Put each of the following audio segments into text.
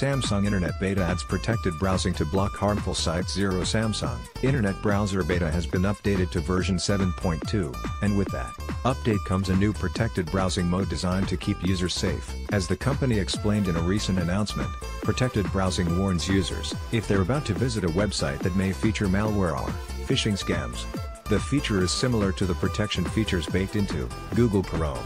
Samsung Internet Beta adds protected browsing to block harmful sites 0 Samsung Internet Browser Beta has been updated to version 7.2, and with that, update comes a new protected browsing mode designed to keep users safe. As the company explained in a recent announcement, protected browsing warns users if they're about to visit a website that may feature malware or phishing scams. The feature is similar to the protection features baked into Google Chrome.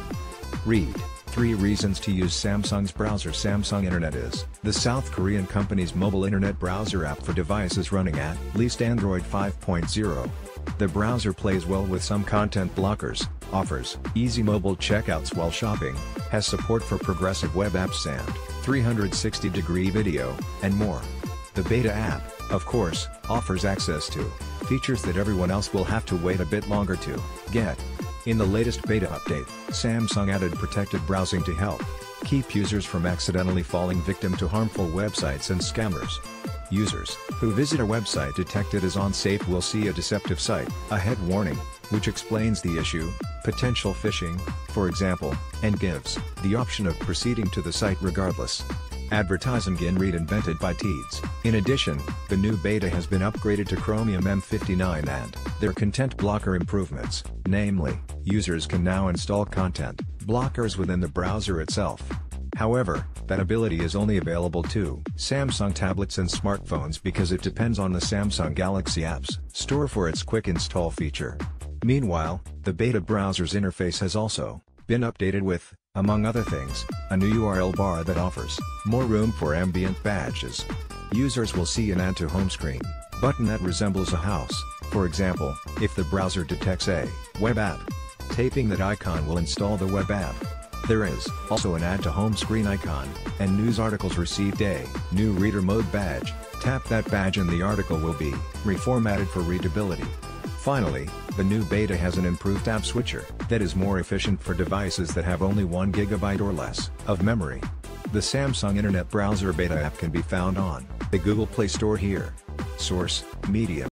Read 3 reasons to use Samsung's browser Samsung Internet is the South Korean company's mobile internet browser app for devices running at least Android 5.0. The browser plays well with some content blockers, offers easy mobile checkouts while shopping, has support for progressive web apps and 360-degree video, and more. The beta app, of course, offers access to features that everyone else will have to wait a bit longer to get. In the latest beta update, Samsung added protected browsing to help keep users from accidentally falling victim to harmful websites and scammers. Users who visit a website detected as unsafe will see a deceptive site, a head warning, which explains the issue, potential phishing, for example, and gives the option of proceeding to the site regardless. Advertising again reinvented by Teads. In addition, the new beta has been upgraded to Chromium M59 and their content blocker improvements, namely, users can now install content blockers within the browser itself. However, that ability is only available to Samsung tablets and smartphones because it depends on the Samsung Galaxy Apps Store for its quick install feature. Meanwhile, the beta browser's interface has also been updated with, among other things, a new URL bar that offers more room for ambient badges. Users will see an Add to Home screen button that resembles a house, for example, if the browser detects a web app. Taping that icon will install the web app. There is also an Add to Home screen icon, and news articles received a new reader mode badge. Tap that badge and the article will be reformatted for readability. Finally, the new beta has an improved app switcher that is more efficient for devices that have only 1GB or less of memory. The Samsung Internet Browser Beta app can be found on the Google Play Store here. Source, Medium.